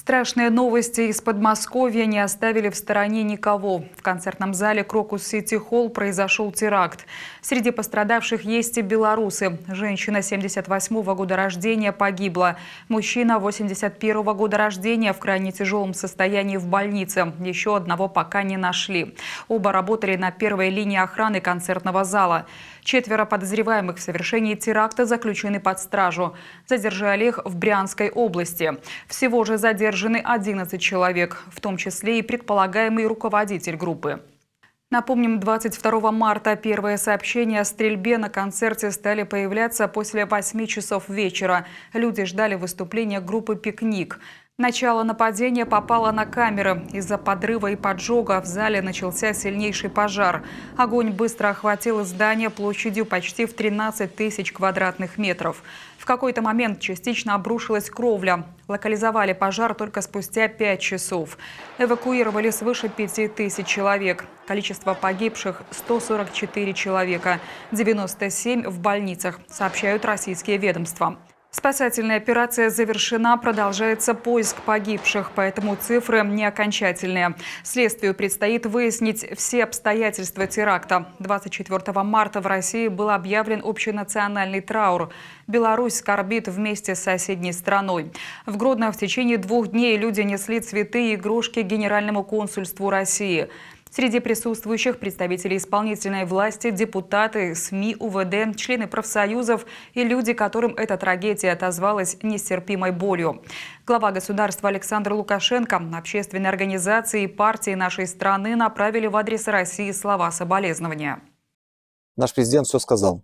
Страшные новости из Подмосковья не оставили в стороне никого. В концертном зале Крокус Сити Холл произошел теракт. Среди пострадавших есть и белорусы. Женщина 78 -го года рождения погибла. Мужчина 81 -го года рождения в крайне тяжелом состоянии в больнице. Еще одного пока не нашли. Оба работали на первой линии охраны концертного зала. Четверо подозреваемых в совершении теракта заключены под стражу. Задержали их в Брянской области. Всего же задержаны задержаны 11 человек, в том числе и предполагаемый руководитель группы. Напомним, 22 марта первые сообщения о стрельбе на концерте стали появляться после 8 часов вечера. Люди ждали выступления группы «Пикник». Начало нападения попало на камеры. Из-за подрыва и поджога в зале начался сильнейший пожар. Огонь быстро охватил здание площадью почти в 13 тысяч квадратных метров. Какой-то момент частично обрушилась кровля. Локализовали пожар только спустя 5 часов. Эвакуировали свыше 5 тысяч человек. Количество погибших – 144 человека. 97 в больницах, сообщают российские ведомства. Спасательная операция завершена, продолжается поиск погибших, поэтому цифры не окончательные. Следствию предстоит выяснить все обстоятельства теракта. 24 марта в России был объявлен общенациональный траур. Беларусь скорбит вместе с соседней страной. В Гродно в течение двух дней люди несли цветы и игрушки Генеральному консульству России. Среди присутствующих представители исполнительной власти, депутаты, СМИ, УВД, члены профсоюзов и люди, которым эта трагедия отозвалась нестерпимой болью. Глава государства Александр Лукашенко, общественные организации и партии нашей страны направили в адрес России слова соболезнования. Наш президент все сказал.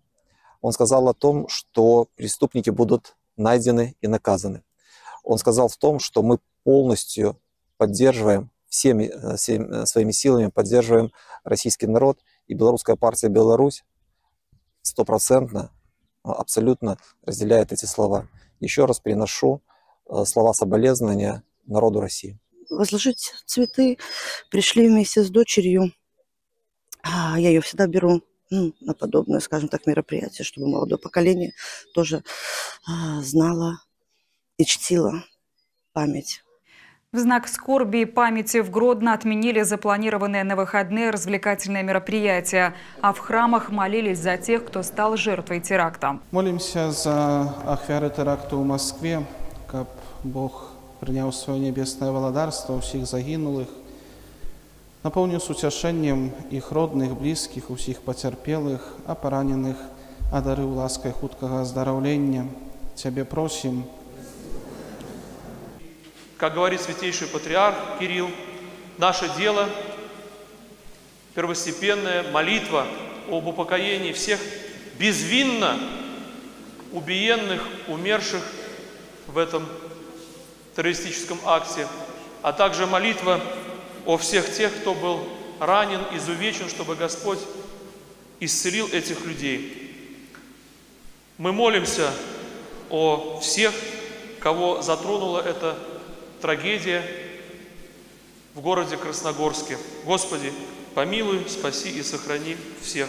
Он сказал о том, что преступники будут найдены и наказаны. Он сказал в том, что мы полностью поддерживаем всеми, э, всеми э, своими силами поддерживаем российский народ. И белорусская партия «Беларусь» стопроцентно, а, абсолютно разделяет эти слова. Еще раз приношу э, слова соболезнования народу России. Возложить цветы пришли вместе с дочерью. А, я ее всегда беру ну, на подобное, скажем так, мероприятие, чтобы молодое поколение тоже а, знало и чтило память в знак скорби и памяти в Гродно отменили запланированные на выходные развлекательные мероприятия, а в храмах молились за тех, кто стал жертвой теракта. Молимся за ахвяры теракту в Москве, как Бог принял свое небесное владарство у всех загинулых, наполнил с утешением их родных, близких, у всех потерпелых, а пораненых, одарил лаской хуткого оздоровления. Тебе просим, как говорит святейший патриарх Кирилл, наше дело – первостепенная молитва об упокоении всех безвинно убиенных, умерших в этом террористическом акте, а также молитва о всех тех, кто был ранен, изувечен, чтобы Господь исцелил этих людей. Мы молимся о всех, кого затронула эта трагедия в городе Красногорске. Господи, помилуй, спаси и сохрани всех.